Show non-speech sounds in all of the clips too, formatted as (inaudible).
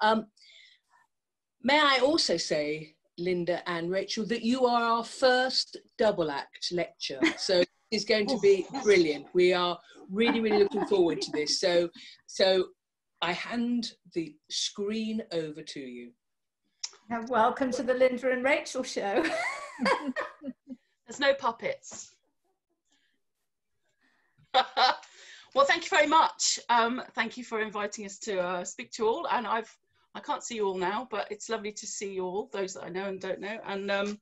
Um, may I also say, Linda and Rachel, that you are our first double act lecture. So it's going to be (laughs) brilliant. We are really, really looking forward to this. So, so I hand the screen over to you. And welcome to the Linda and Rachel show. (laughs) There's no puppets. (laughs) well, thank you very much. Um, thank you for inviting us to uh, speak to you all. And I've I can't see you all now, but it's lovely to see you all, those that I know and don't know. And um,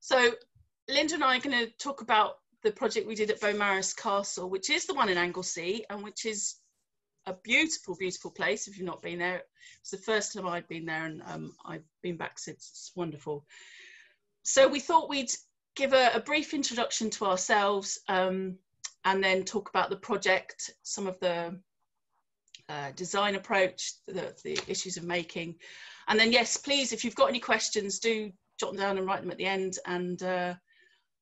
so Linda and I are going to talk about the project we did at Beaumaris Castle, which is the one in Anglesey and which is a beautiful, beautiful place. If you've not been there, it's the first time I've been there and um, I've been back since. It's wonderful. So we thought we'd give a, a brief introduction to ourselves um, and then talk about the project, some of the uh, design approach, the, the issues of making. And then, yes, please, if you've got any questions, do jot them down and write them at the end and uh,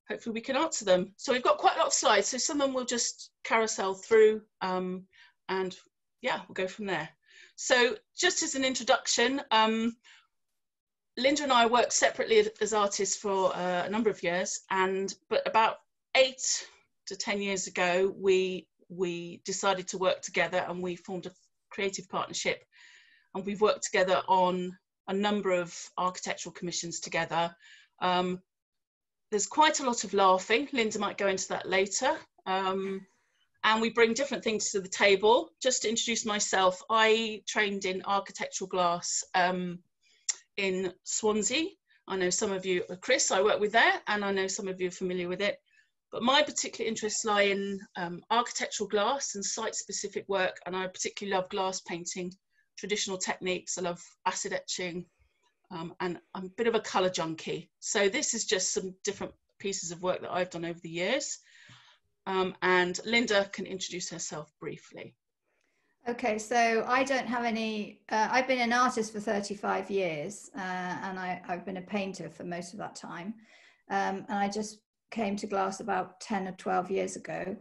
hopefully we can answer them. So we've got quite a lot of slides, so some of them will just carousel through um, and yeah, we'll go from there. So just as an introduction, um, Linda and I worked separately as artists for uh, a number of years, and but about eight to ten years ago, we we decided to work together and we formed a creative partnership, and we've worked together on a number of architectural commissions together. Um, there's quite a lot of laughing. Linda might go into that later. Um, and we bring different things to the table. Just to introduce myself, I trained in architectural glass um, in Swansea. I know some of you, Chris, I work with there, and I know some of you are familiar with it. But my particular interests lie in um, architectural glass and site-specific work, and I particularly love glass painting, traditional techniques. I love acid etching, um, and I'm a bit of a colour junkie. So this is just some different pieces of work that I've done over the years. Um, and Linda can introduce herself briefly. Okay, so I don't have any, uh, I've been an artist for 35 years uh, and I, have been a painter for most of that time. Um, and I just came to glass about 10 or 12 years ago.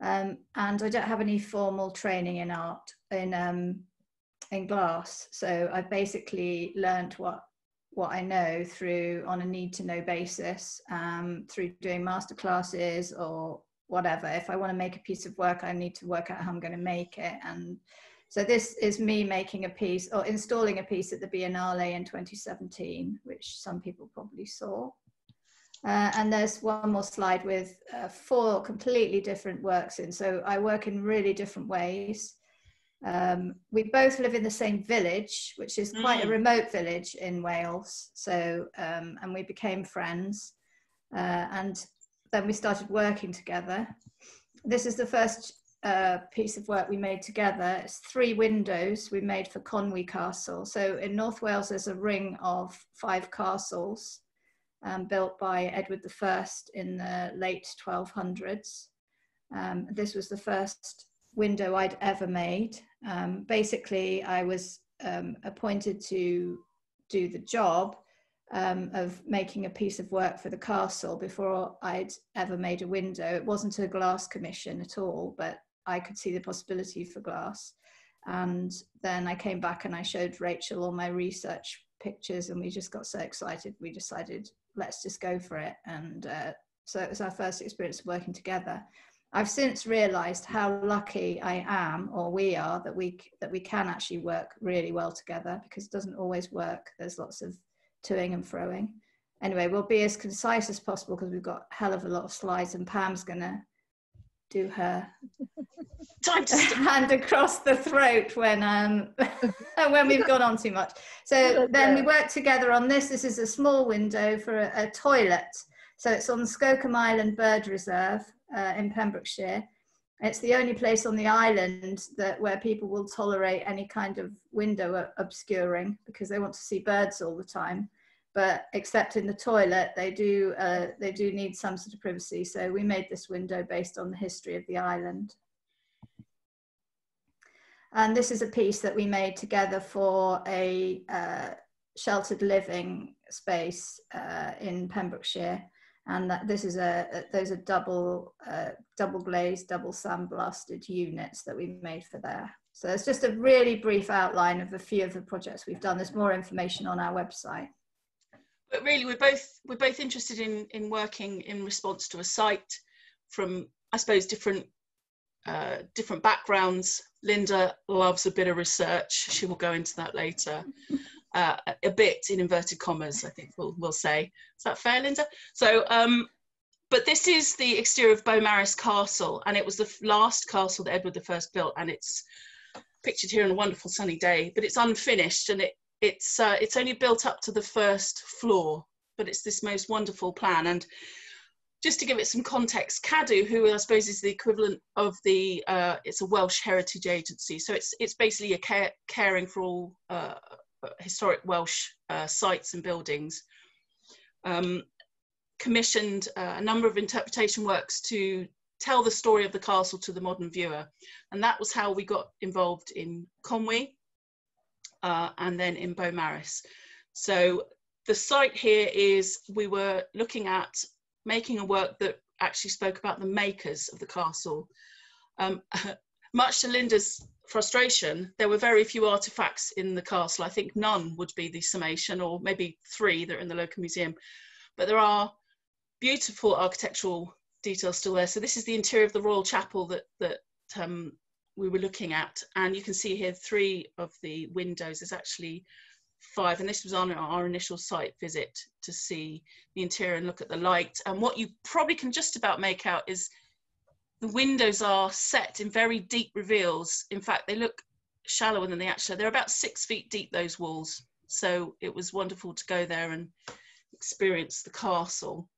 Um, and I don't have any formal training in art, in, um, in glass. So I basically learned what what I know through on a need to know basis um, through doing master classes or whatever. If I want to make a piece of work, I need to work out how I'm going to make it. And so this is me making a piece or installing a piece at the Biennale in 2017, which some people probably saw. Uh, and there's one more slide with uh, four completely different works in. So I work in really different ways. Um, we both live in the same village, which is quite mm. a remote village in Wales. So, um, and we became friends. Uh, and then we started working together. This is the first uh, piece of work we made together. It's three windows we made for Conwy Castle. So in North Wales, there's a ring of five castles um, built by Edward I in the late 1200s. Um, this was the first window I'd ever made. Um, basically, I was um, appointed to do the job um, of making a piece of work for the castle before I'd ever made a window. It wasn't a glass commission at all, but I could see the possibility for glass. And then I came back and I showed Rachel all my research pictures, and we just got so excited. We decided, let's just go for it. And uh, so it was our first experience of working together. I've since realised how lucky I am, or we are, that we that we can actually work really well together because it doesn't always work. There's lots of toing and froing. Anyway, we'll be as concise as possible because we've got a hell of a lot of slides and Pam's gonna do her time to (laughs) hand across the throat when um (laughs) when we've gone on too much. So (laughs) then we worked together on this. This is a small window for a, a toilet. So it's on Skokholm Island Bird Reserve uh, in Pembrokeshire. It's the only place on the island that where people will tolerate any kind of window obscuring because they want to see birds all the time. But except in the toilet, they do uh, they do need some sort of privacy. So we made this window based on the history of the island. And this is a piece that we made together for a uh, sheltered living space uh, in Pembrokeshire and that this is a, those are double uh, double glazed double sandblasted units that we made for there So it's just a really brief outline of a few of the projects we've done. There's more information on our website. But really, we're both we're both interested in in working in response to a site from I suppose different uh, different backgrounds. Linda loves a bit of research. She will go into that later. (laughs) Uh, a bit in inverted commas, I think we'll, we'll say. Is that fair, Linda? So, um, but this is the exterior of Beaumaris Castle, and it was the last castle that Edward I built, and it's pictured here on a wonderful sunny day, but it's unfinished, and it it's uh, it's only built up to the first floor, but it's this most wonderful plan. And just to give it some context, Cadw, who I suppose is the equivalent of the, uh, it's a Welsh heritage agency. So it's it's basically a care, caring for all uh, historic Welsh uh, sites and buildings. Um, commissioned uh, a number of interpretation works to tell the story of the castle to the modern viewer. And that was how we got involved in Conwy uh, and then in Beaumaris. So the site here is, we were looking at making a work that actually spoke about the makers of the castle. Um, (laughs) much to Linda's frustration, there were very few artifacts in the castle. I think none would be the summation, or maybe three that are in the local museum. But there are beautiful architectural details still there. So this is the interior of the Royal Chapel that that um, we were looking at, and you can see here three of the windows. There's actually five, and this was on our initial site visit to see the interior and look at the light. And what you probably can just about make out is the windows are set in very deep reveals. In fact, they look shallower than they actually are. They're about six feet deep, those walls. So it was wonderful to go there and experience the castle.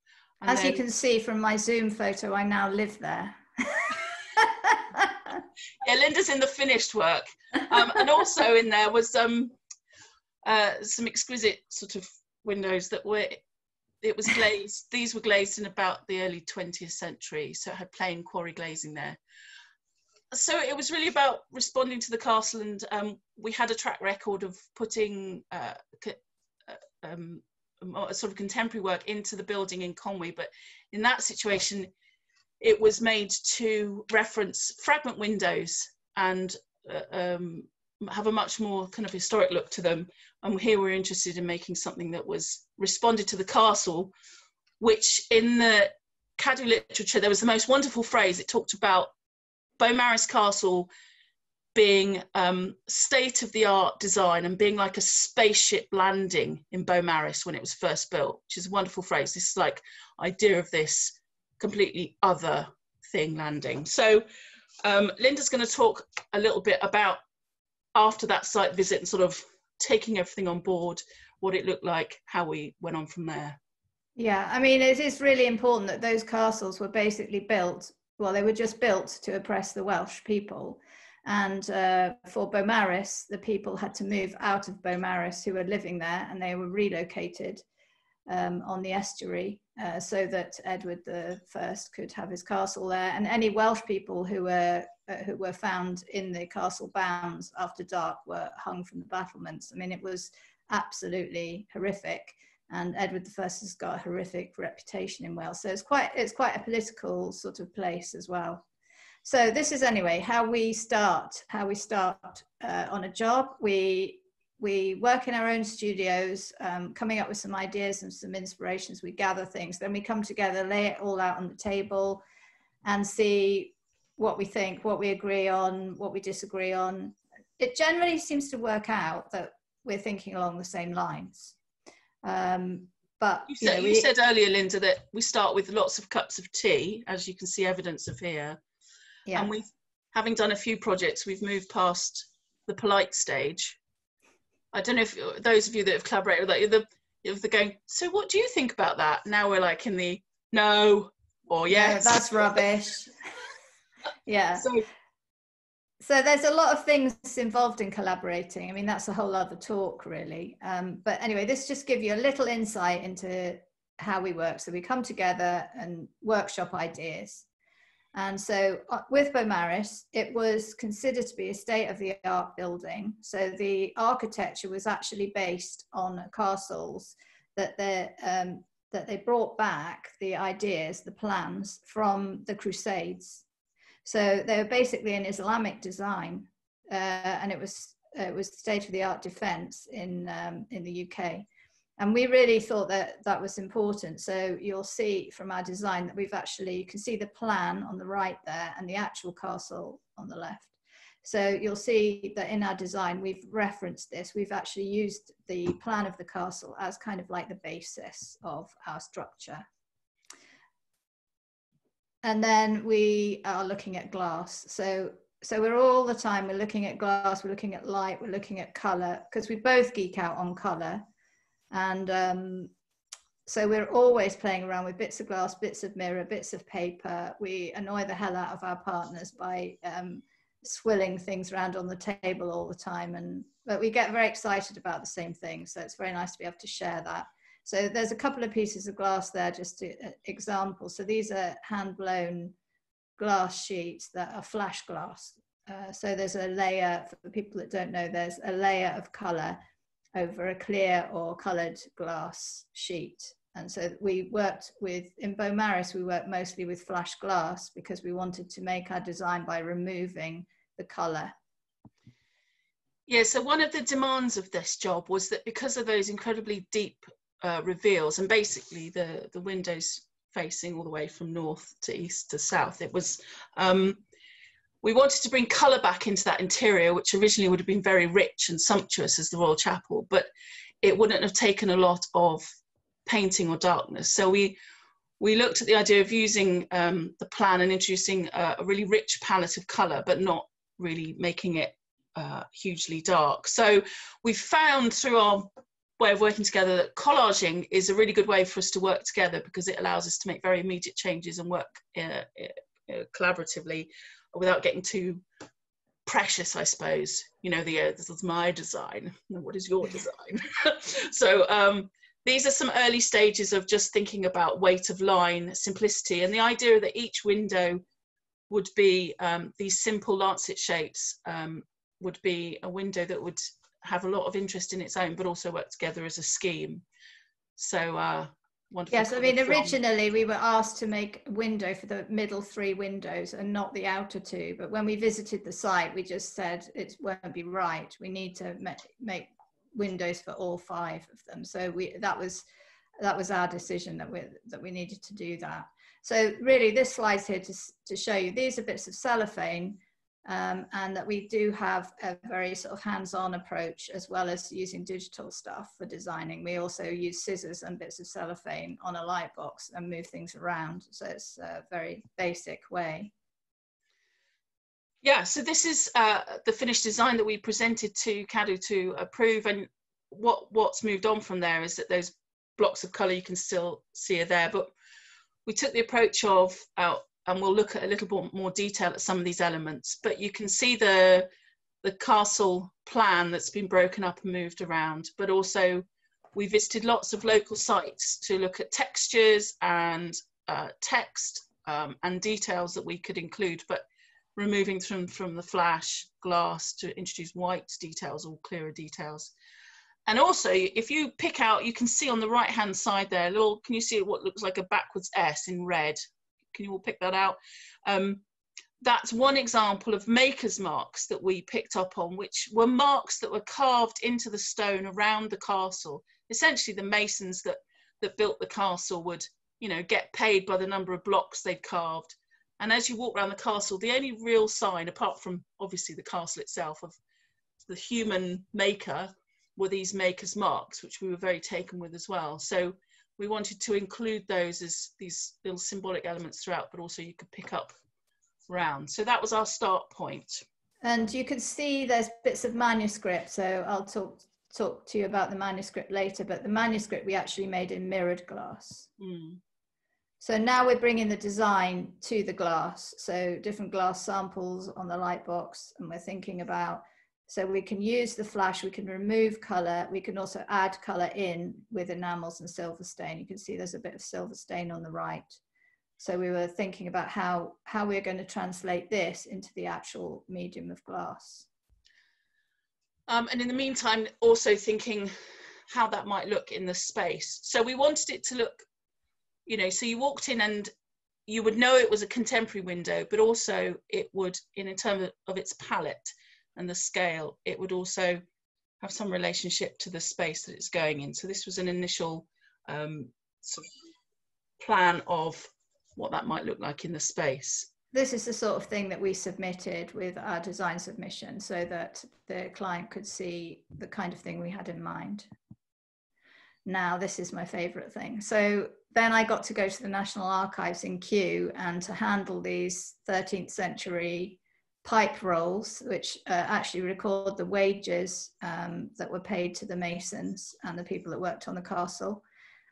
And As then, you can see from my Zoom photo, I now live there. (laughs) yeah, Linda's in the finished work. Um, and also in there was um, uh, some exquisite sort of windows that were it was glazed (laughs) these were glazed in about the early 20th century so it had plain quarry glazing there. So it was really about responding to the castle and um, we had a track record of putting uh, uh um, a sort of contemporary work into the building in Conwy but in that situation it was made to reference fragment windows and uh, um, have a much more kind of historic look to them. And here we're interested in making something that was responded to the castle, which in the Cadw literature, there was the most wonderful phrase. It talked about Beaumaris Castle being um, state of the art design and being like a spaceship landing in Beaumaris when it was first built, which is a wonderful phrase. This is like idea of this completely other thing landing. So um, Linda's going to talk a little bit about after that site visit and sort of taking everything on board, what it looked like, how we went on from there. Yeah, I mean, it is really important that those castles were basically built, well, they were just built to oppress the Welsh people. And uh, for Beaumaris, the people had to move out of Beaumaris who were living there and they were relocated um, on the estuary uh, so that Edward I could have his castle there. And any Welsh people who were uh, who were found in the castle bounds after dark were hung from the battlements. I mean, it was absolutely horrific. And Edward I has got a horrific reputation in Wales. So it's quite, it's quite a political sort of place as well. So this is anyway how we start, how we start uh, on a job. We, we work in our own studios, um, coming up with some ideas and some inspirations. We gather things, then we come together, lay it all out on the table and see what we think, what we agree on, what we disagree on. It generally seems to work out that we're thinking along the same lines. Um, but you, said, you, know, we, you said earlier, Linda, that we start with lots of cups of tea, as you can see evidence of here. Yeah. And we've, having done a few projects, we've moved past the polite stage. I don't know if those of you that have collaborated with that, the, if they're going, so what do you think about that? Now we're like in the no or yes. No, that's (laughs) rubbish. Yeah. So, so there's a lot of things involved in collaborating. I mean, that's a whole other talk, really. Um, but anyway, this just give you a little insight into how we work. So we come together and workshop ideas. And so uh, with Beaumaris, it was considered to be a state-of-the-art building. So the architecture was actually based on castles that they um, that they brought back the ideas, the plans from the Crusades. So they were basically an Islamic design. uh, and it was it was state of the art defence in um, in the UK. And we really thought that that was important. So you'll see from our design that we've actually, you can see the plan on the right there and the actual castle on the left. So you'll see that in our design, we've referenced this. We've actually used the plan of the castle as kind of like the basis of our structure. And then we are looking at glass. So, so we're all the time, we're looking at glass, we're looking at light, we're looking at color, because we both geek out on color. And um, so we're always playing around with bits of glass, bits of mirror, bits of paper. We annoy the hell out of our partners by um, swilling things around on the table all the time. And but we get very excited about the same thing. So it's very nice to be able to share that. So there's a couple of pieces of glass there, just to uh, example. So these are hand blown glass sheets that are flash glass. Uh, so there's a layer, for people that don't know, there's a layer of color over a clear or coloured glass sheet. And so we worked with, in Beaumaris, we worked mostly with flash glass because we wanted to make our design by removing the colour. Yeah, so one of the demands of this job was that because of those incredibly deep uh, reveals and basically the, the windows facing all the way from north to east to south, it was um, we wanted to bring colour back into that interior, which originally would have been very rich and sumptuous as the Royal Chapel, but it wouldn't have taken a lot of painting or darkness. So we we looked at the idea of using um, the plan and introducing a, a, really rich palette of colour, but not really making it uh, hugely dark. So we found through our way of working together that collaging is a really good way for us to work together because it allows us to make very immediate changes and work uh, uh, collaboratively without getting too precious, I suppose. You know, the uh, this is my design. What is your design? (laughs) so um, these are some early stages of just thinking about weight of line, simplicity, and the idea that each window would be um, these simple lancet shapes um, would be a window that would have a lot of interest in its own, but also work together as a scheme. So uh, wonderful. Yes, I mean, originally we were asked to make a window for the middle three windows and not the outer two. But when we visited the site, we just said it won't be right. We need to make windows for all five of them. So we that was that was our decision that we that we needed to do that. So really, this slide's here to to show you these are bits of cellophane um, and that we do have a very sort of hands-on approach as well as using digital stuff for designing. We also use scissors and bits of cellophane on a light box and move things around. So it's a very basic way. Yeah, so this is uh, the finished design that we presented to Cadw to approve and what what's moved on from there is that those blocks of colour you can still see are there, but we took the approach of uh, and we'll look at a little bit more detail at some of these elements. But you can see the, the castle plan that's been broken up and moved around, but also we visited lots of local sites to look at textures and uh, text um, and details that we could include, but removing them from the flash glass to introduce white details or clearer details. And also, if you pick out, you can see on the right hand side there, little, can you see what looks like a backwards S in red? Can you all pick that out? Um, that's one example of maker's marks that we picked up on, which were marks that were carved into the stone around the castle. Essentially, the masons that, that built the castle would, you know, get paid by the number of blocks they'd carved. And as you walk around the castle, the only real sign, apart from obviously the castle itself, of the human maker were these maker's marks, which we were very taken with as well. So we wanted to include those as these little symbolic elements throughout, but also you could pick up round. So that was our start point. And you can see there's bits of manuscript. So I'll talk talk to you about the manuscript later, but the manuscript we actually made in mirrored glass. Mm. So now we're bringing the design to the glass. So different glass samples on the light box, and we're thinking about so we can use the flash, we can remove color, we can also add color in with enamels and silver stain. You can see there's a bit of silver stain on the right. So we were thinking about how, how we're going to translate this into the actual medium of glass. Um, and in the meantime, also thinking how that might look in the space. So we wanted it to look, you know, so you walked in and you would know it was a contemporary window, but also it would, in terms of its palette, and the scale, it would also have some relationship to the space that it's going in. So this was an initial um, sort of plan of what that might look like in the space. This is the sort of thing that we submitted with our design submission so that the client could see the kind of thing we had in mind. Now, this is my favorite thing. So then I got to go to the National Archives in Kew and to handle these 13th century pipe rolls, which uh, actually record the wages um, that were paid to the masons and the people that worked on the castle.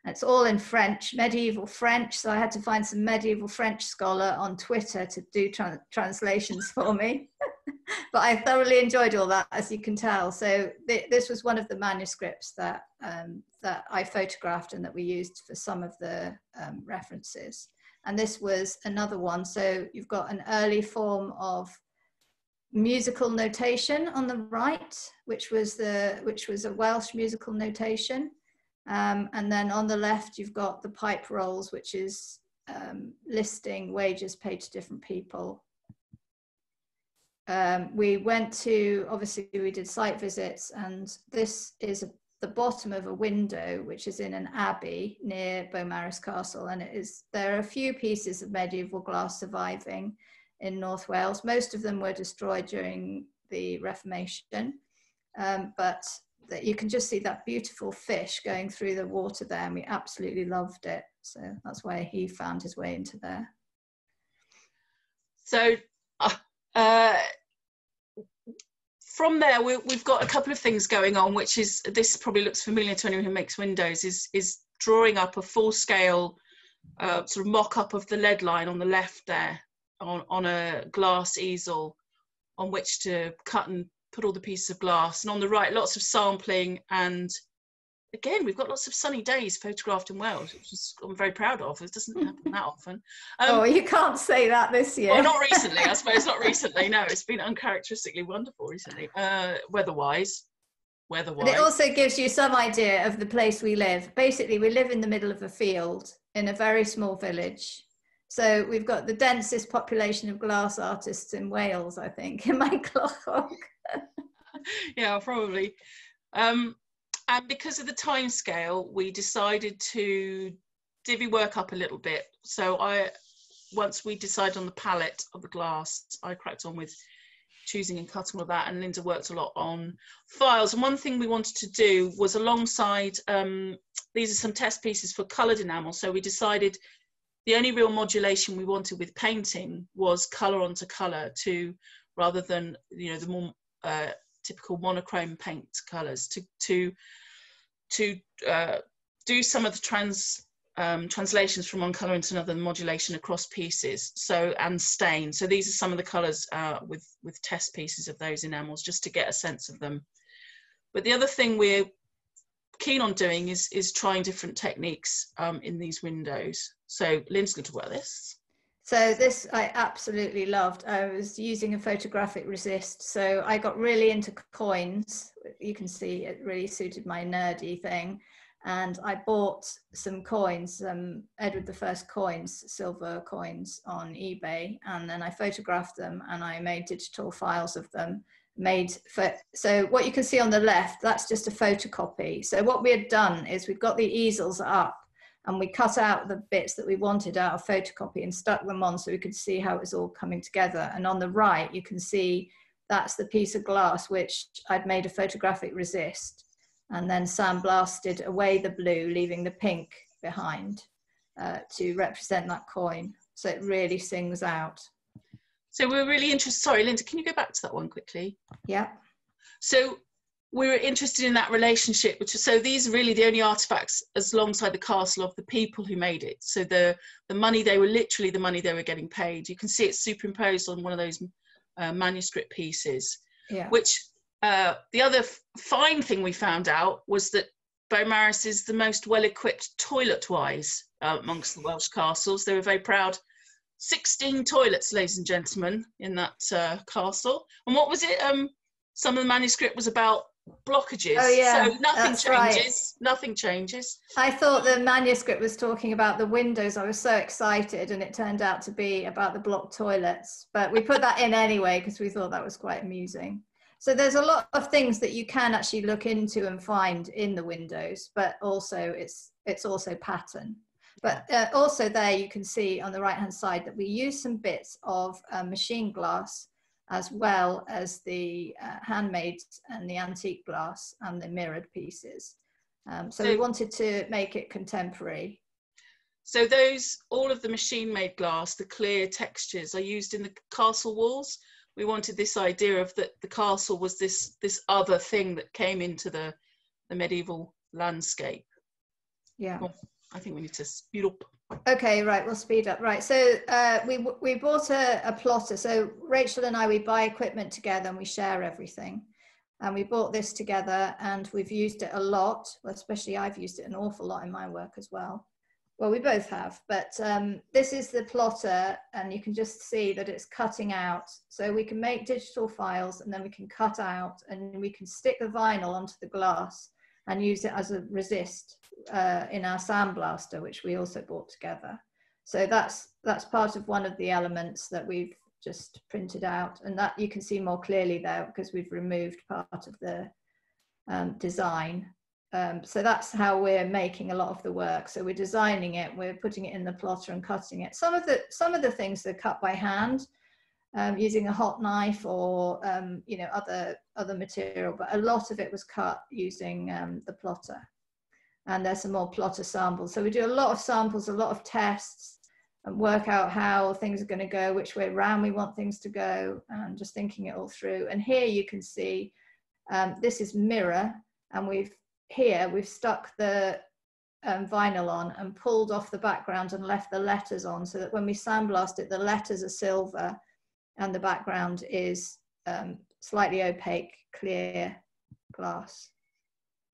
And it's all in French, medieval French. So I had to find some medieval French scholar on Twitter to do tra translations for me. (laughs) but I thoroughly enjoyed all that, as you can tell. So th this was one of the manuscripts that um, that I photographed and that we used for some of the um, references. And this was another one. So you've got an early form of musical notation on the right, which was the which was a Welsh musical notation, um, and then on the left you've got the pipe rolls, which is um, listing wages paid to different people. Um, we went to obviously we did site visits, and this is the bottom of a window which is in an abbey near Beaumaris Castle, and it is there are a few pieces of medieval glass surviving in North Wales. Most of them were destroyed during the Reformation, um, but that you can just see that beautiful fish going through the water there, and we absolutely loved it. So that's where he found his way into there. So, uh, uh, from there, we, have got a couple of things going on, which is this probably looks familiar to anyone who makes windows. Is is drawing up a full scale uh, sort of mock up of the lead line on the left there, on, on a glass easel on which to cut and put all the pieces of glass. And on the right, lots of sampling. And again, we've got lots of sunny days photographed in Wales, which is, I'm very proud of. It doesn't happen that often. (laughs) Um, oh, you can't say that this year. Well, not recently, I (laughs) suppose, not recently. No, it's been uncharacteristically wonderful recently, uh, weather-wise. Weather-wise. But it also gives you some idea of the place we live. Basically, we live in the middle of a field in a very small village so we've got the densest population of glass artists in Wales, I think, (laughs) in my clock. yeah, probably. Um, and because of the time scale, we decided to divvy work up a little bit. So I, once we decided on the palette of the glass, I cracked on with choosing and cutting all that and Linda worked a lot on files and one thing we wanted to do was alongside um, these are some test pieces for coloured enamel so we decided the only real modulation we wanted with painting was color onto color to rather than you know the more uh, typical monochrome paint colors to to to uh, do some of the trans um, translations from one color into another modulation across pieces so and stain so these are some of the colors uh, with with test pieces of those enamels just to get a sense of them but the other thing we're keen on doing is is trying different techniques um, in these windows. So Lynn's going to wear this. So this I absolutely loved. I was using a photographic resist, so I got really into coins. You can see it really suited my nerdy thing. And I bought some coins, some Edward I coins, silver coins on eBay, and then I photographed them and I made digital files of them made for so what you can see on the left that's just a photocopy so what we had done is we've got the easels up and we cut out the bits that we wanted out of photocopy and stuck them on so we could see how it was all coming together and on the right you can see that's the piece of glass which I'd made a photographic resist and then sandblasted away the blue leaving the pink behind uh, to represent that coin so it really sings out so we're really interested. Sorry, Linda, can you go back to that one quickly? Yeah. So we're interested in that relationship, which is so these are really the only artifacts as alongside the castle of the people who made it. So the the money they were literally the money they were getting paid. You can see it superimposed on one of those uh, manuscript pieces. Yeah. Which uh, the other fine thing we found out was that Beaumaris is the most well equipped toilet wise uh, amongst the Welsh castles. They were very proud 16 toilets, ladies and gentlemen, in that uh, castle. And what was it? Um, some of the manuscript was about blockages. Oh yeah, so nothing changes. Right. Nothing changes. I thought the manuscript was talking about the windows. I was so excited, and it turned out to be about the blocked toilets. But we put that in anyway because we thought that was quite amusing. So there's a lot of things that you can actually look into and find in the windows, but also it's it's also pattern. But uh, also there you can see on the right hand side that we use some bits of uh, machine glass as well as the uh, handmade and the antique glass and the mirrored pieces. Um, so, so we wanted to make it contemporary. So those, all of the machine made glass, the clear textures are used in the castle walls. We wanted this idea of that the castle was this, this other thing that came into the, the medieval landscape. Yeah. Well, I think we need to speed up. Okay, right, we'll speed up. Right, so uh, we, we bought a, a plotter. So Rachel and I, we buy equipment together and we share everything. And we bought this together and we've used it a lot, especially I've used it an awful lot in my work as well. Well, we both have, but um, this is the plotter and you can just see that it's cutting out. So we can make digital files and then we can cut out and we can stick the vinyl onto the glass and use it as a resist uh, in our sandblaster, which we also bought together. So that's that's part of one of the elements that we've just printed out, and that you can see more clearly there because we've removed part of the um, design. Um, so that's how we're making a lot of the work. So we're designing it, we're putting it in the plotter and cutting it. Some of the some of the things are cut by hand, um, using a hot knife or um, you know other other material, but a lot of it was cut using um, the plotter. And there's some more plotter samples. So we do a lot of samples, a lot of tests, and work out how things are going to go, which way around we want things to go, and just thinking it all through. And here you can see um, this is mirror, and we've here we've stuck the um, vinyl on and pulled off the background and left the letters on so that when we sandblast it, the letters are silver and the background is um, slightly opaque, clear glass.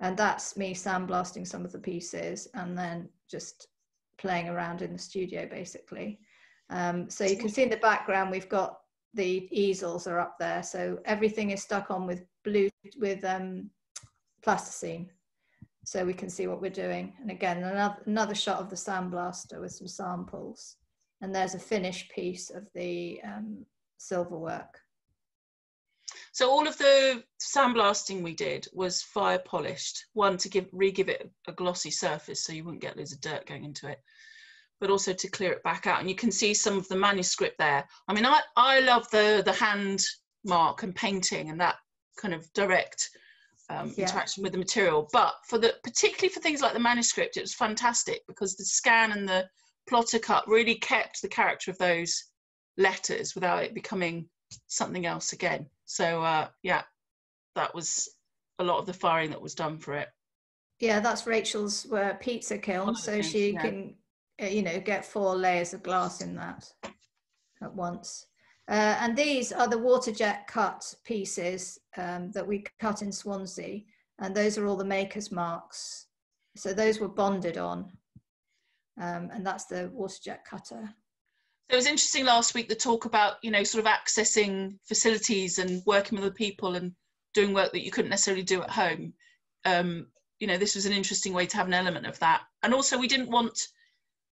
And that's me sandblasting some of the pieces and then just playing around in the studio basically. Um, so you can see in the background, we've got the easels are up there. So everything is stuck on with blue, with um, plasticine. So we can see what we're doing. And again, another, another shot of the sandblaster with some samples. And there's a finished piece of the um, silver work. So all of the sandblasting we did was fire polished. One to give re-give it a glossy surface so you wouldn't get loads of dirt going into it, but also to clear it back out. And you can see some of the manuscript there. I mean, I, I love the the hand mark and painting and that kind of direct um, yeah. interaction with the material. But for the particularly for things like the manuscript, it was fantastic because the scan and the plotter cut really kept the character of those letters without it becoming something else again. So uh, yeah, that was a lot of the firing that was done for it. Yeah, that's Rachel's uh, pizza kiln, so things, she yeah. can, uh, you know, get four layers of glass in that at once. Uh, and these are the water jet cut pieces um, that we cut in Swansea, and those are all the maker's marks. So those were bonded on, um, and that's the water jet cutter it was interesting last week the talk about you know sort of accessing facilities and working with other people and doing work that you couldn't necessarily do at home. Um, you know this was an interesting way to have an element of that. And also we didn't want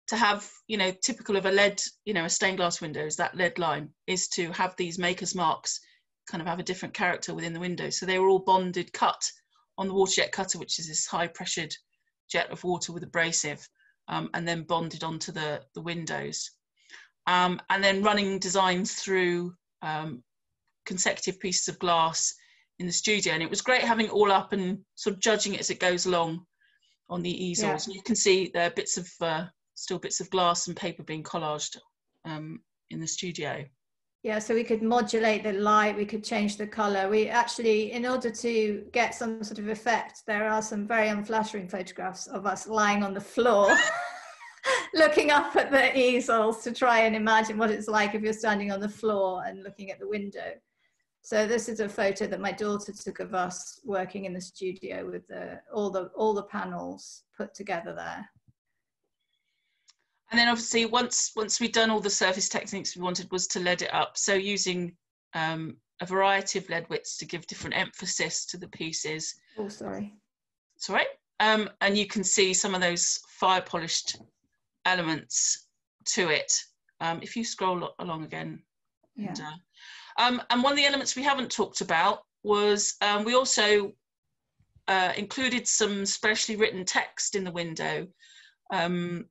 to have you know typical of a lead you know a stained glass window is that lead line is to have these makers marks kind of have a different character within the window. So they were all bonded cut on the water jet cutter which is this high pressured jet of water with abrasive um, and then bonded onto the the windows um, and then running designs through um, consecutive pieces of glass in the studio. And it was great having it all up and sort of judging it as it goes along on the easels. Yeah. You can see there are bits of, uh, still bits of glass and paper being collaged um, in the studio. Yeah, so we could modulate the light, we could change the color. We actually, in order to get some sort of effect, there are some very unflattering photographs of us lying on the floor. (laughs) looking up at the easels to try and imagine what it's like if you're standing on the floor and looking at the window. So this is a photo that my daughter took of us working in the studio with the, all the all the panels put together there. And then obviously once once we'd done all the surface techniques we wanted was to lead it up. So using um, a variety of lead widths to give different emphasis to the pieces. Oh, sorry. It's all right. Um, and you can see some of those fire polished elements to it. Um, if you scroll along again. Yeah. And, uh, um, and one of the elements we haven't talked about was um, we also uh, included some specially written text in the window. Um,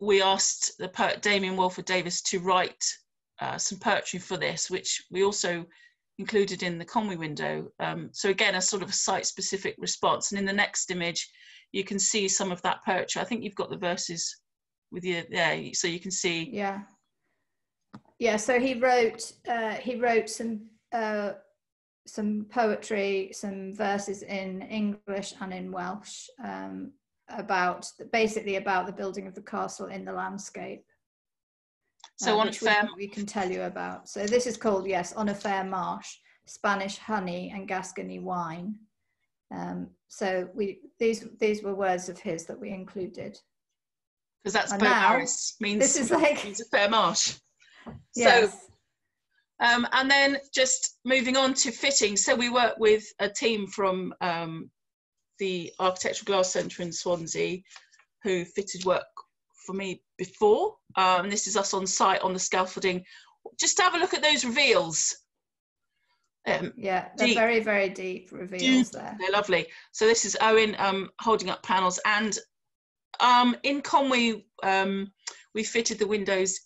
we asked the poet Damian Walford Davies to write uh, some poetry for this, which we also included in the Conwy window. Um, so again, a sort of a site-specific response. And in the next image, you can see some of that poetry. I think you've got the verses with you there, so you can see. Yeah. Yeah. So he wrote. Uh, he wrote some uh, some poetry, some verses in English and in Welsh um, about basically about the building of the castle in the landscape. So uh, on a fair, we, we, can tell you about. So this is called yes, on a fair marsh, Spanish honey and Gascony wine. Um, so we these these were words of his that we included. Because that's and now, means this is like means a fair marsh. Yes. So um, and then just moving on to fitting. So we work with a team from um, the Architectural Glass Centre in Swansea who fitted work for me before. Um, this is us on site on the scaffolding. Just have a look at those reveals. Um, yeah, they're deep. very, very deep reveals deep. there. They're lovely. So this is Owen um, holding up panels. And um, in Conwy, um, we fitted the windows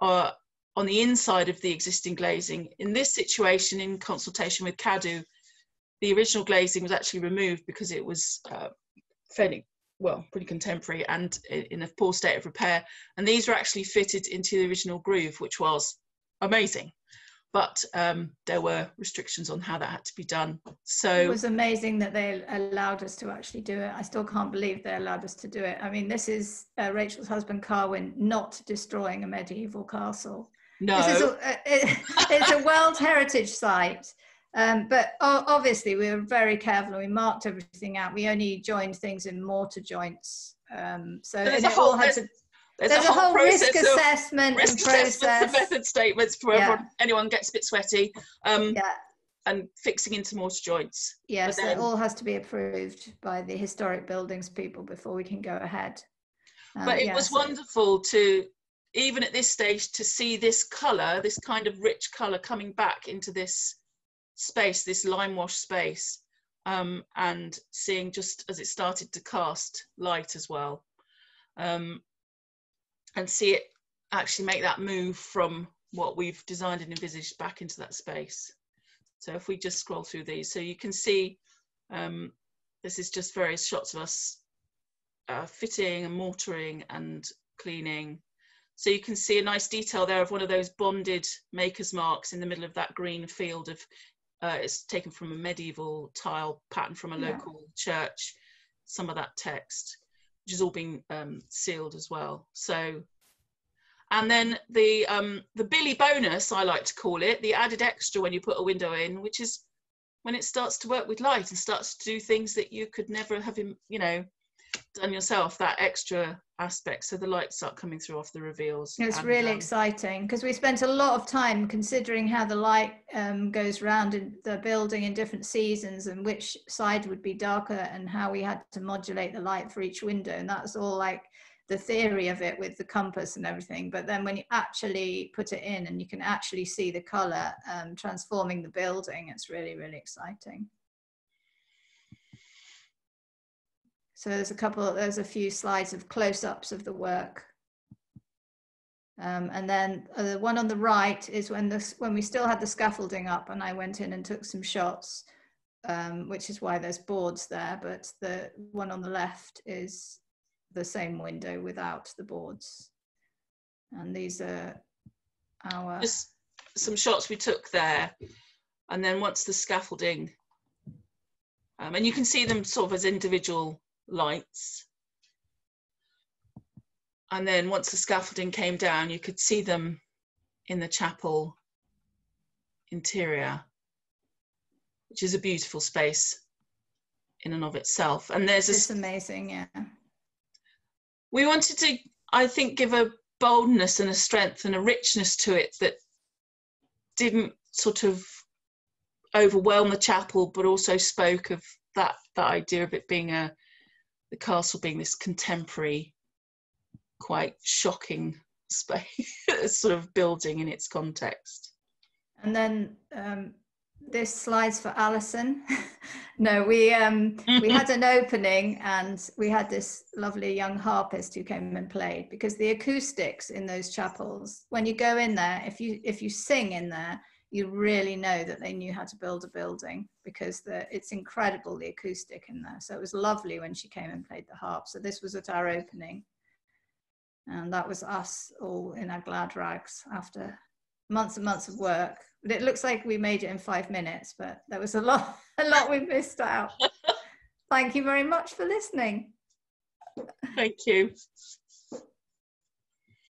uh, on the inside of the existing glazing. In this situation, in consultation with Cadw, the original glazing was actually removed because it was uh, fairly, well, pretty contemporary and in a poor state of repair. And these were actually fitted into the original groove, which was amazing. But um, there were restrictions on how that had to be done. So it was amazing that they allowed us to actually do it. I still can't believe they allowed us to do it. I mean, this is uh, Rachel's husband, Carwyn not destroying a medieval castle. No. A, it, (laughs) it's a World Heritage Site. Um, but obviously, we were very careful and we marked everything out. We only joined things in mortar joints. Um, so there's, a whole, there's, to, there's, there's, a whole, risk assessment risk and process. method statements for yeah. everyone, anyone gets a bit sweaty. Um, yeah. And fixing into mortar joints. Yes, then, it all has to be approved by the historic buildings people before we can go ahead. Um, but it yeah, was so. wonderful to even at this stage to see this color this kind of rich color coming back into this space this lime wash space um, and seeing just as it started to cast light as well um, and see it actually make that move from what we've designed and envisaged back into that space. So if we just scroll through these so you can see um, this is just various shots of us uh, fitting and mortaring and cleaning. So you can see a nice detail there of one of those bonded maker's marks in the middle of that green field of, uh, it's taken from a medieval tile pattern from a yeah. local church, some of that text, which is all being um, sealed as well. So, and then the, um, the Billy bonus, I like to call it, the added extra when you put a window in, which is when it starts to work with light and starts to do things that you could never have, you know, done yourself that extra aspect so the lights start coming through off the reveals it's and, really um, exciting because we spent a lot of time considering how the light um, goes around in the building in different seasons and which side would be darker and how we had to modulate the light for each window and that's all like the theory of it with the compass and everything but then when you actually put it in and you can actually see the color um, transforming the building it's really really exciting So there's a couple, there's a few slides of close-ups of the work. Um, and then uh, the one on the right is when this when we still had the scaffolding up and I went in and took some shots, um, which is why there's boards there. But the one on the left is the same window without the boards. And these are our... Just some shots we took there. And then once the scaffolding, um, and you can see them sort of as individual lights. And then once the scaffolding came down, you could see them in the chapel interior, which is a beautiful space in and of itself. And there's this amazing, yeah. We wanted to, I think, give a boldness and a strength and a richness to it that didn't sort of overwhelm the chapel, but also spoke of that that idea of it being a the castle being this contemporary, quite shocking space, (laughs) sort of building in its context. And then um, this slide's for Alison. (laughs) no, we um, we had an (laughs) opening and we had this lovely young harpist who came and played because the acoustics in those chapels, when you go in there, if you if you sing in there, you really know that they knew how to build a building because the, it's incredible the acoustic in there. So it was lovely when she came and played the harp. So this was at our opening. And that was us all in our glad rags after months and months of work. But it looks like we made it in five minutes, but there was a lot, (laughs) a lot we missed out. (laughs) Thank you very much for listening. Thank you.